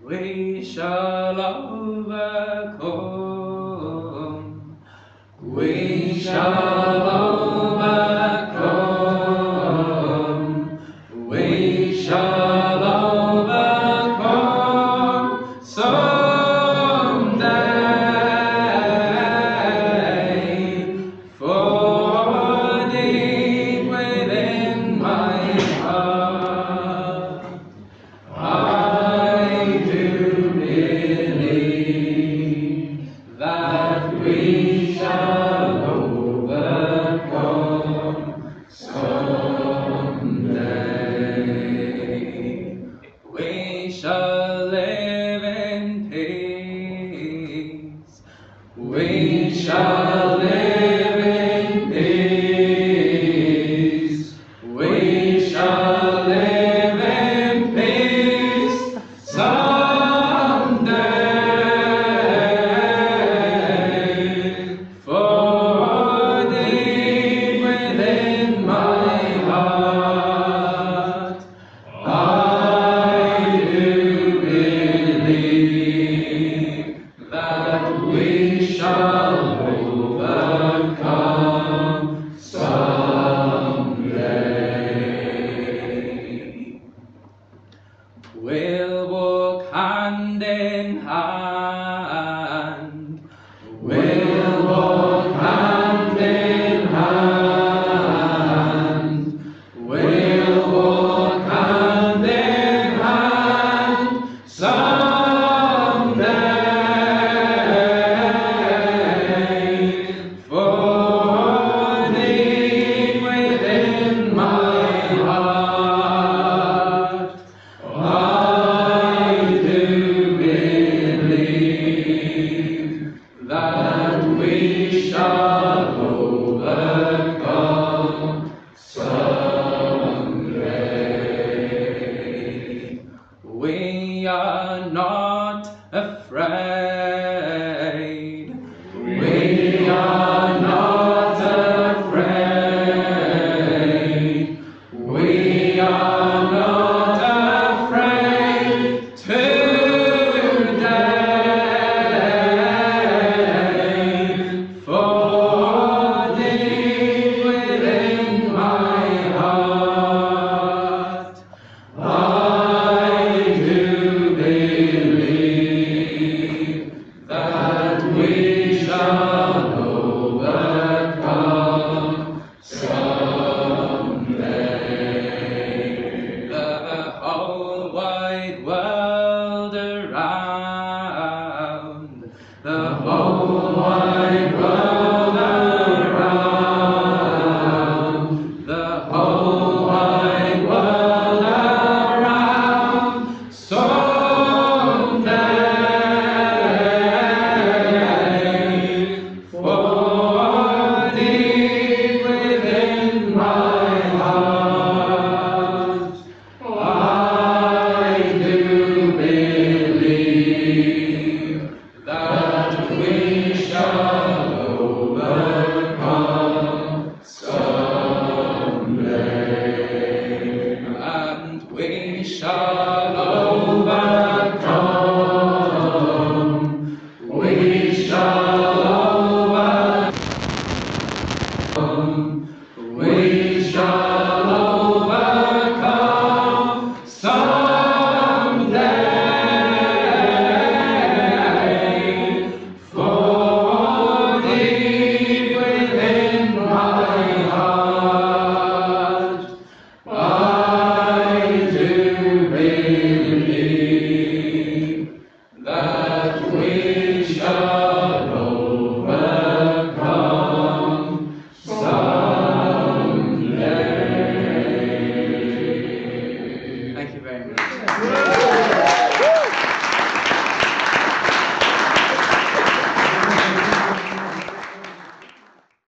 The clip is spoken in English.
We shall overcome. We shall overcome. Shall live Bye. Amen.